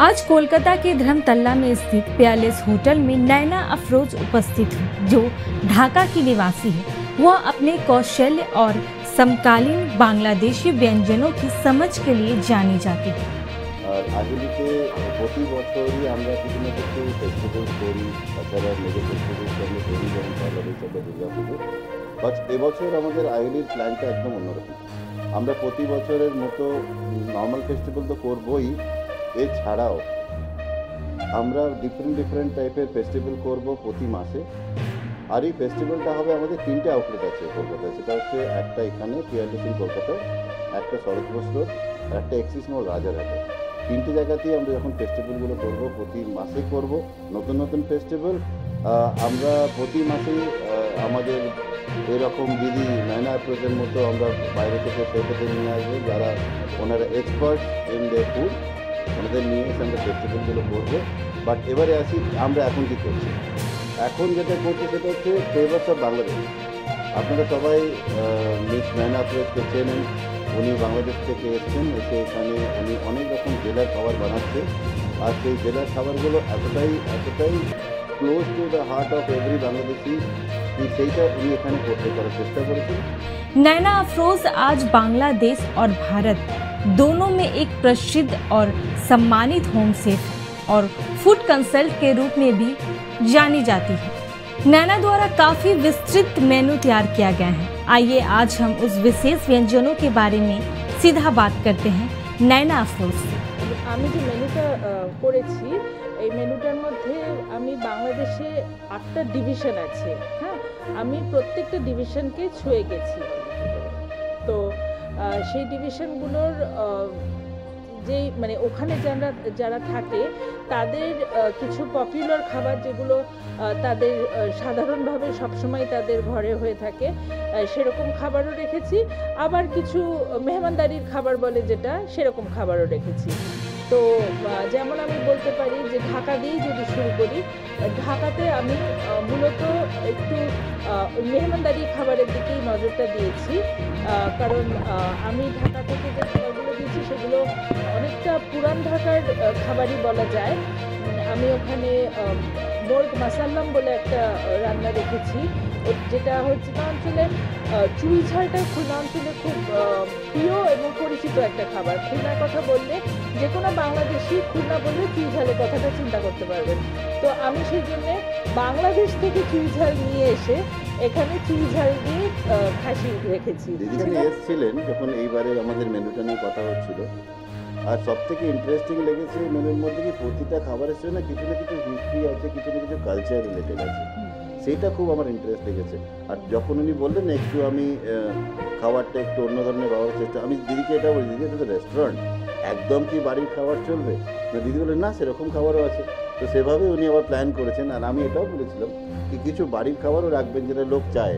आज कोलकाता के धर्मतल्ला में स्थित प्यालेस होटल में नैना अफरोज उपस्थित है जो ढाका की निवासी है वह अपने कौशल्य और समकालीन बांग्लादेशी व्यंजनों की समझ के लिए जानी जाती है আর আগেলিতে প্রতি বছরই আমরা কিছু না কিছু ফেস্টিভ্যাল করি তাছাড়া মেজর ফেস্টিভ্যালস আমরা করি যেমন পয়লা বৈশাখ বা দুর্গা পুজো বাট এবছর আমাদের আইএলির প্ল্যানটা একদম অন্যরকম আমরা প্রতি বছরের মতো নর্মাল ফেস্টিভ্যাল তো করবই এছাড়াও আমরা ডিফারেন্ট ডিফারেন্ট টাইপের ফেস্টিভ্যাল করব প্রতি মাসে। আর এই ফেস্টিভ্যালটা হবে আমাদের তিনটে আউটলেট আছে কলকাতায়। সেটা হচ্ছে একটা এখানে পিয়ারলিস কলকাতায়, একটা শরৎ বোস রোড আর একটা এক্সিস মল রাজারহাটে। তিনটে জায়গাতেই আমরা যখন ফেস্টিভ্যালগুলো করব, প্রতি মাসে করব নতুন নতুন ফেস্টিভ্যাল আমরা প্রতি মাসেই আমাদের এরকম দিদি নয়না অ্যাপ্রোচের মতো আমরা বাইরে থেকে শেফেদের নিয়ে আসব। যারা ওনারা এক্সপার্ট ইন দ্য ফুড ওনাদের নিয়ে এসে আমরা ফেস্টিভ্যালগুলো করবো বাট এবারে আসি আমরা এখন কী করছি এখন যেটা করছি সেটা হচ্ছে ফ্লেভার্স অফ বাংলাদেশ আপনারা সবাই মিস নয়না আপ্রোচকে চেনেন উনি বাংলাদেশ থেকে এসেছেন এসে এখানে উনি অনেক রকম জেলার খাবার বানাচ্ছে আর সেই জেলার খাবারগুলো এতটাই এতটাই close to the heart of every Bangladeshi কি সেইটা উনি এখানে করতে করার চেষ্টা করেছেন नैना अफरोज आज बांग्लादेश और भारत दोनों में एक प्रसिद्ध और सम्मानित होम सेफ है और फूड कंसल्ट के रूप में भी जानी जाती है नैना द्वारा काफी विस्तृत मेनू तैयार किया गया है आइए आज हम उस विशेष व्यंजनों के बारे में सीधा बात करते हैं नैना अफरोज से আমি যে মেনুটা আহ, করেছি এই মেনুটার মধ্যে আমি বাংলাদেশে আটটা ডিভিশন আছে হ্যাঁ আমি প্রত্যেকটা ডিভিশনকে ছুঁয়ে গেছি তো আহ, সেই ডিভিশনগুলোর যে মানে ওখানে যারা যারা থাকে, তাদের কিছু পপুলার খাবার যেগুলো তাদের সাধারণভাবে সবসময় তাদের ঘরে হয়ে থাকে সেরকম খাবারও রেখেছি। আবার কিছু মেহমানদারির খাবার বলে যেটা, সেরকম খাবারও রেখেছি। তো যেমন আমি বলতে পারি যে ঢাকা দিয়েই যদি শুরু করি, ঢাকাতে আমি মূলত একটু মেহমানদারি খাবারের দিকেই নজরটা দিয়েছি কারণ আমি ঢাকা থেকে যে খাবারগুলো দিয়েছি সেগুলো অনেকটা পুরান ঢাকার খাবারই বলা যায়। আমি ওখানে মোর্গ মাসাল্লাম বলে একটা রান্না রেখেছি যেটা হচ্ছে অঞ্চলে চুই ঝালটা খুলনা অঞ্চলে খুব প্রিয় এবং পরিচিত একটা খাবার। খুলনার কথা বললে যে কোনো বাংলাদেশি খুলনা বললে চুই ঝালের কথাটা চিন্তা করতে পারবেন। তো আমি সেই জন্যে বাংলাদেশ থেকে চুই ঝাল নিয়ে এসে এখানে চুই ঝাল দিয়ে খাসি রেখেছি। এসেছিলেন যখন এইবারের আমাদের মেনুটা নিয়ে কথা হচ্ছিল। আর সব থেকে ইন্টারেস্টিং লেগেছে মেনুর মধ্যে কি প্রতিটা খাবারের সঙ্গে না কিছু না কিছু হিস্ট্রি আছে, কিছু না কিছু কালচার রিলেটেড আছে। সেইটা খুব আমার ইন্টারেস্ট লেগেছে। আর যখন উনি বললেন একটু আমি খাবারটা একটু অন্য ধরনের পাওয়ার চেষ্টা আমি দিদিকে এটা বলি, দিদি, এটা রেস্টুরেন্ট একদম কি বাড়ির খাবার চলবে? না দিদি বললেন, না, সেরকম খাবারও আছে। তো সেভাবে উনি আবার প্ল্যান করেছেন। আর আমি এটাও বলেছিলাম কি কিছু বাড়ির খাবারও রাখবেন যেটা লোক চায়।